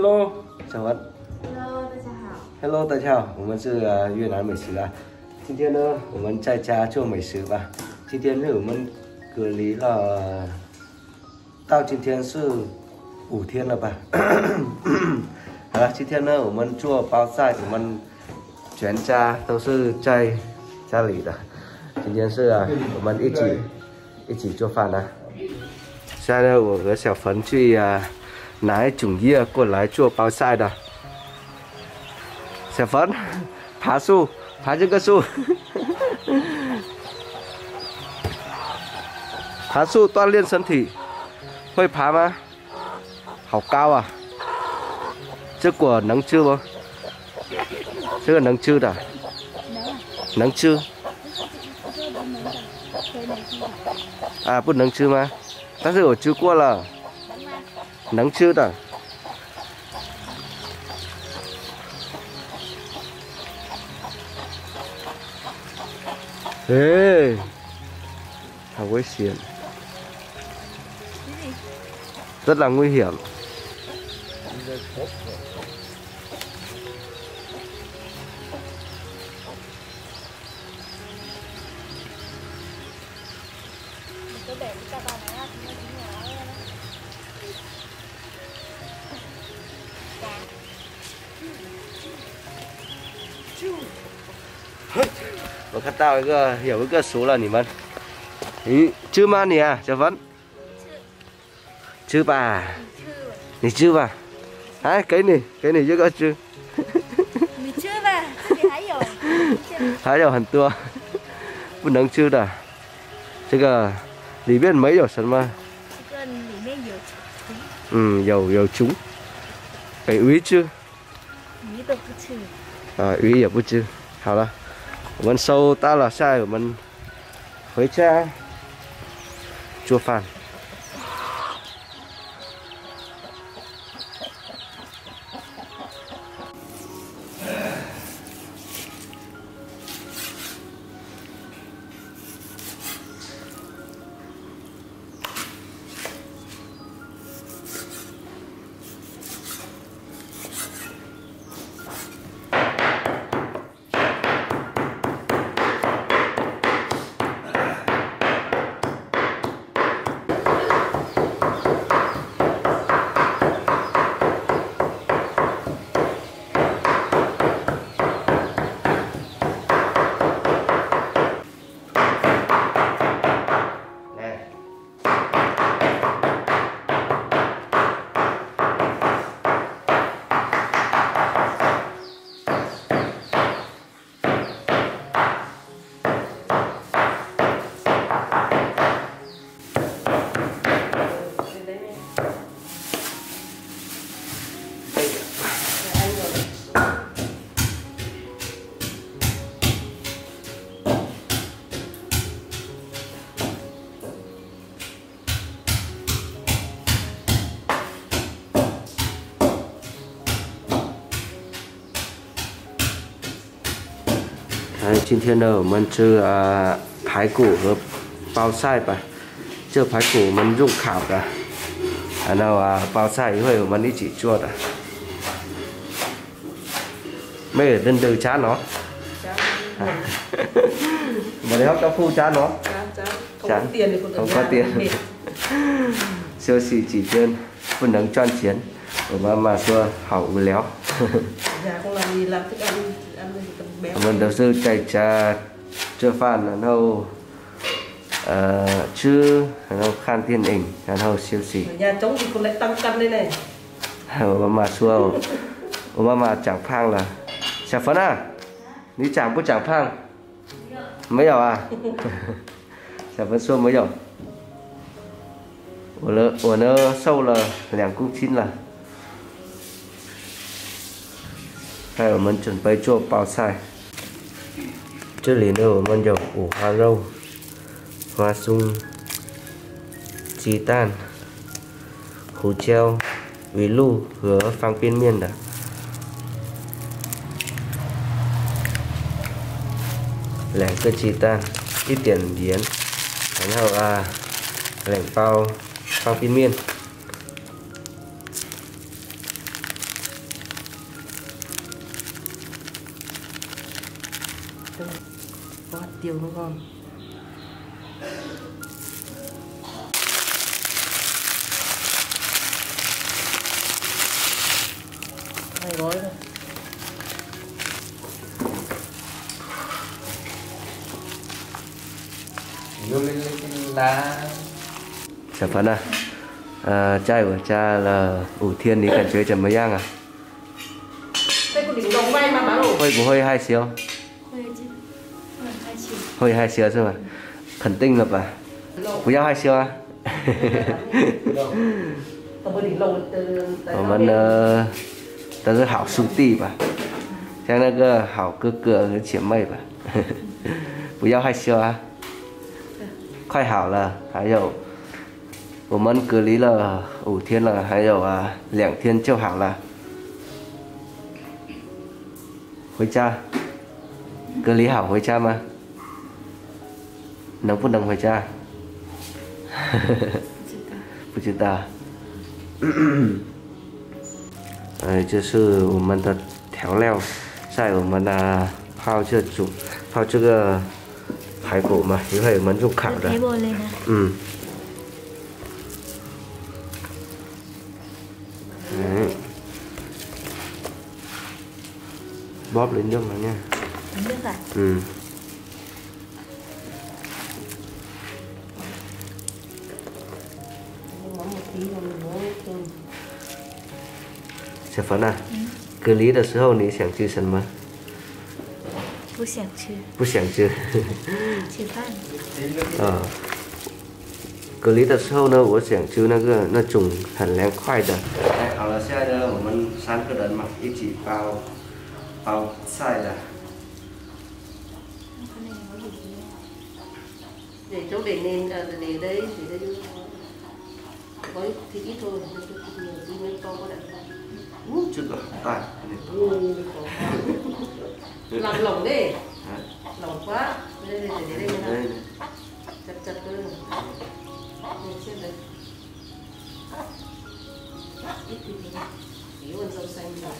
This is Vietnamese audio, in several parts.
Hello，小文。Hello，大家好。Hello，大家好，我们是呃越南美食啊。今天呢，我们在家做美食吧。今天呢，我们隔离了，到今天是五天了吧？好了，今天呢，我们做包菜，我们全家都是在家里的。今天是啊，我们一起一起做饭啊。现在呢，我和小冯去啊 nái chung kia của lái chua bao sai đó. Sẽ phấn phá su phá chứ cơ su phá su toan liên sân thị. Hơi phá mà. Học cao à? Chứ của nắng chưa không chứ là nắng chưa đã? Nắng chưa à bút nắng chưa mà. Ta sẽ ở chưa qua là nắng chưa ta? Ê! Thằng quái xiển rất là nguy hiểm. Vâng, và cắt tao cái hiểu cái số là nhỉ mân chưa mà nhỉ à chào vẫn chưa bà nhỉ chưa bà à? à? Cái này cái này chưa có chưa chưa bà thấy rồi hẳn tua. Vẫn đang chưa đã chứ cả lý biết mấy rồi sân mà ừ dầu dầu chúng cái úy chưa úy đâu có 面有嗯，有有虫，给鱼吃，鱼都不吃。啊，鱼也不吃，好了，我们收到了，现在我们回家做饭。 哎，今天呢，我们吃呃排骨和包菜吧。这排骨我们用烤的，然后啊包菜一会我们一起做的。mấy ở trên từ chán nó mà đấy các phu chán nó Chán, chán. Không Chán. có tiền thì còn ở Không nhà có tiền. mệt. siêu xì chỉ trên phân nắng tròn chiến của mà mà xưa hậu léo trà không làm gì? Làm thức ăn ăn thì cần béo. Mình đầu sư chạy trà chưa phan là nâu ờ, uh, chứ nâu khan thiên ảnh là nâu siêu xỉ nhà trống thì còn lại tăng cân đây này. Mà xua mà mà chẳng phang là chả phấn à? Ní chẳng có chẳng phang. Mấy giờ à? Chả phấn xua mấy giờ ủa nơ sâu là lẻng cung chín là. hay ở mình chuẩn bị cho bao sai. Chứ lý nữa ở mình dầu ủ hoa râu, hoa sung, chi tan hú treo ví lu, hứa phang pin miên đã lẻ cơ chi tan, ít tiền biến thánh hậu à lẻng bao phang pin miên. tiêu nó ngon hai gói này vô lên lên lá chả phấn à? À, chai của cha là ủ thiên đi cảnh chơi trầm mấy giang à? Cái của đỉnh đồng may mà bán ủ của hơi hai xíu. 会害羞是吗肯定了吧不要害羞啊 tao mới đỉnh lầu từ 我们呢都是好兄弟吧，像那个好哥哥和姐妹吧，不要害羞啊，快好了，还有我们隔离了五天了，还有啊两天就好了，回家，隔离好回家吗？ nó phút đồng hồi cha phụ chữ ta. Chưa sư của mình thật théo leo. Sai của mình là phao chưa chụp phao chưa ờ, hải cổ mà như vậy mình dùng khảo rồi. ừ. Bóp lên nước mà nha. Ừ. 小凡啊，隔离的时候你想吃什么？不想吃。不想吃。吃饭。啊、隔离的时候呢，我想吃那个那种很凉快的。哎，好了，现在呢，我们三个人嘛，一起包包菜的。để cho bệnh nhân ở. 우 주다 딱 làm lỏng đi. Lỏng quá. Chặt chặt tôi mình xem đây. Ít thì thiếu hơn rau xanh rồi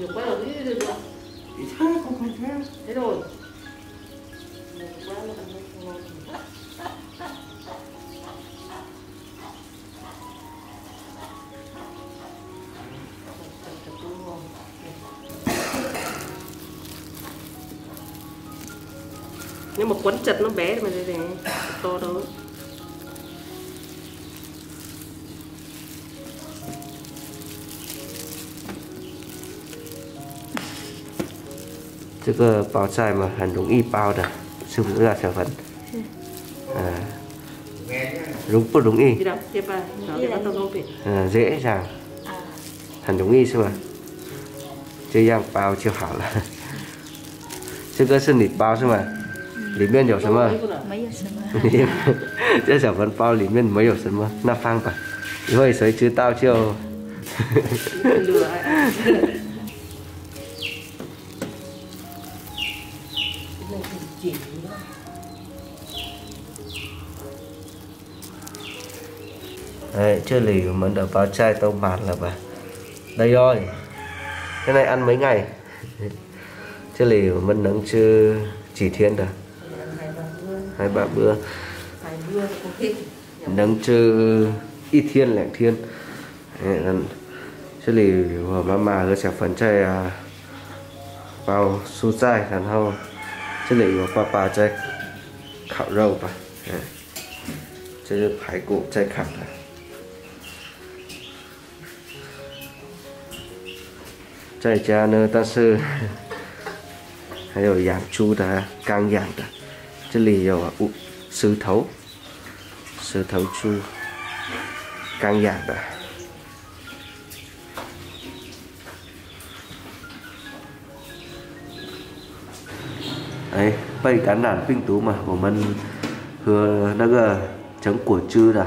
nhiều quá rồi ít được được Tí thôi, không phải thế. thế rồi. Nhiều quá nó không ngon nhưng mà quấn chặt nó bé mà đây này to đâu 这个包菜嘛，很容易包的，是不是啊，小芬？是。啊，容不容易 đi？đâu tiếp à nó để bắt đầu không phải 嗯、dễ dàng， À, 很容易是吗？这样包就好了。这个是你包是吗？里面有什么？ mấy giờ sớm 里面这小粉包里面没有什么，那放吧，一会谁知道就 Đấy, chưa lì mình đã báo chai tôm mạt là bà. Đây rồi cái này ăn mấy ngày? Chứ lì mình nắng chưa chỉ thiên rồi hai ba bữa. Nắng chưa ít thiên lạnh thiên. Chứ lì vừa mà mà nó sẽ phần chay à, vào su chai thằng hâu chứ lì vào pa pa chay khảo rau bà. Chứ phải cụ chay khảo này chạy cha nơ ta sư hay rồi giảm chú ta càng giảm ta. Chứ lì rồi ụ sư thấu. Sư thấu chu càng giảm ta. Ấy bây cán nản pinh tú mà, của mình hứa nó gờ chống của chư là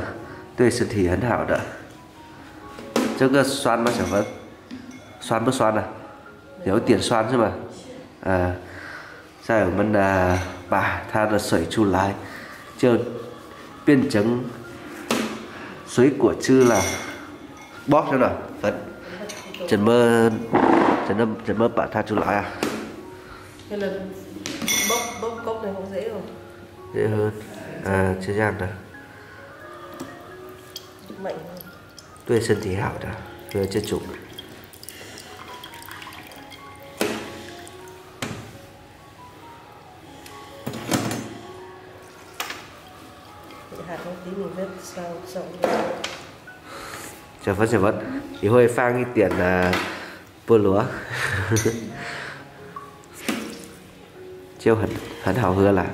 tôi sự thì hấn hảo đã chứ gờ xoan mà chẳng vấn xoan bước xoan à? Hiểu tiền xoan chứ mà. À sao ở mình là bà tha là sợi chu lái chưa biên chứng suối của chư là bóp cho rồi vẫn trần mơ trần mơ trần mơ bà tha chu lái à? Cái lần bóp bóp cốc này không dễ rồi. Dễ hơn. À chưa gian đó, mạnh tuổi sân thì hảo đã chưa chưa chụp. Chờ vẫn chờ vẫn thì hơi phang đi tiền là bơ lúa. Chiêu hẳn hẳn hào hứa là.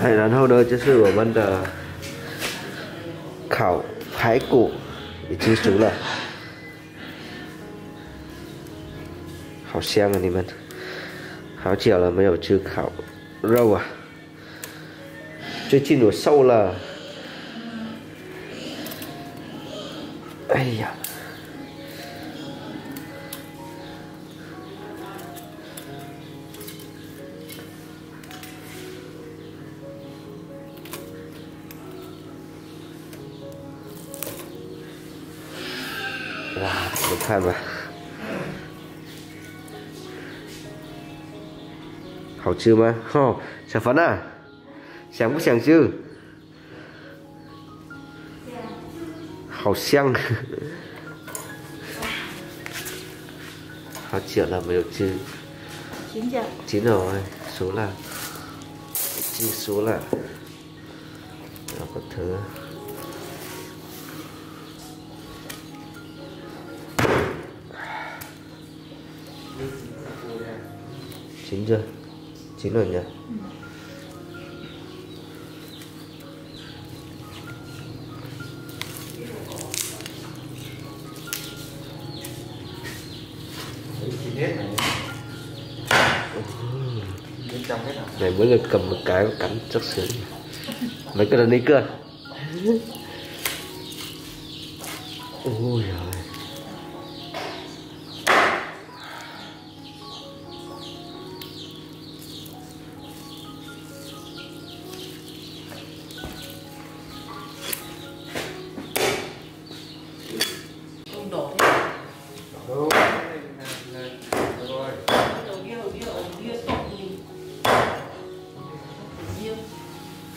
哎然后呢就是我们的烤排骨已经熟了好香啊你们好久了没有去烤 râu à? Chơi chim đổ sâu là ây da. Wow, được hai mà. khẩu chưa mà ho sản phấn à sáng có sáng chứ khẩu xăng họ triệu là mấy chứ chín triệu chín rồi. Số là. Chữ số là. Nó có thứ. Chín chưa chín rồi nhỉ? Này mỗi người cầm một cái cắn chắc sướng mấy cái lần đi cơ? Ôi giời.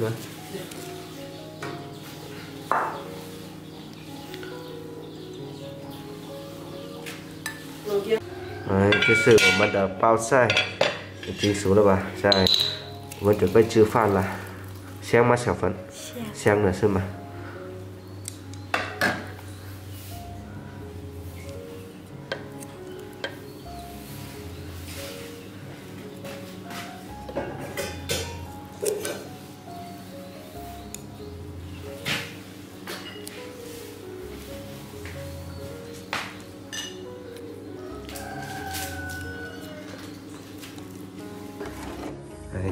Kia Đấy, cái sự mình đã bao sai chỉ số là bà sai. Mình chuẩn bị chưa phan là xem mà xảo phấn xem. là xem mà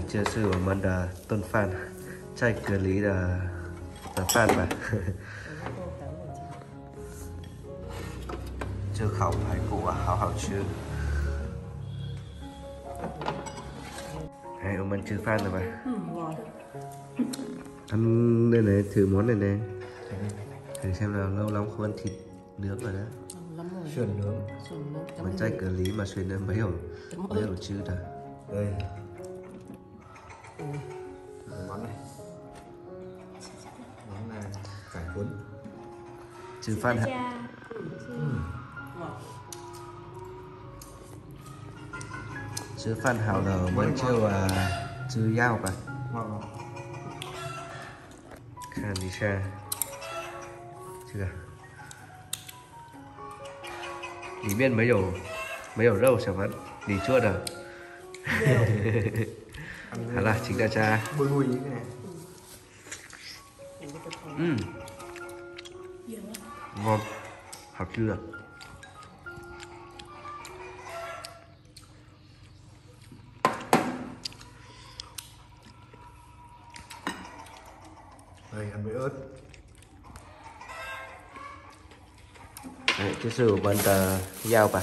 chưa sư của mình đã tôn phan. Chạy cửa lý là là phan mà. Chưa khảo phải cụ à hảo hảo chưa Đấy, ông mình chưa phan rồi mà. Ừ, ngon ăn đây này thử món này này thử xem nào lâu lắm không ăn thịt nướng rồi đó. Sườn nướng. sườn mình chạy cửa lý mà xuyên đến mấy chấm mấy hồi chưa rồi Đây. trừ phan hả? Trừ phan hảo lở mới chiêu à trừ giao cả. Vâng. Khan đi xa. Chưa. À? Thì biết mấy đầu mấy đầu đâu sẽ vẫn đi chua được. Hả là chính là cha. Bùi bùi như thế này. Ừ. Vâng, ngon thật chưa đây ăn với ớt. Đấy, cái sự của mình là giao bà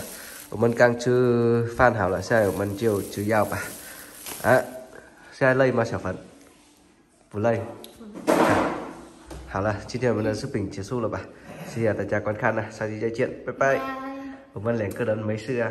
của mình càng chưa fan hảo là xe của mình chiều chưa giao bà à, xe lây mà sản phẩm vừa lây. Hảo là chi tiết mình là sức bình chế su là bà xin chào tất cả các bạn khán giả, sau chị chơi chuyện, bye bye. Cảm ơn lệnh cơ đơn mấy xưa.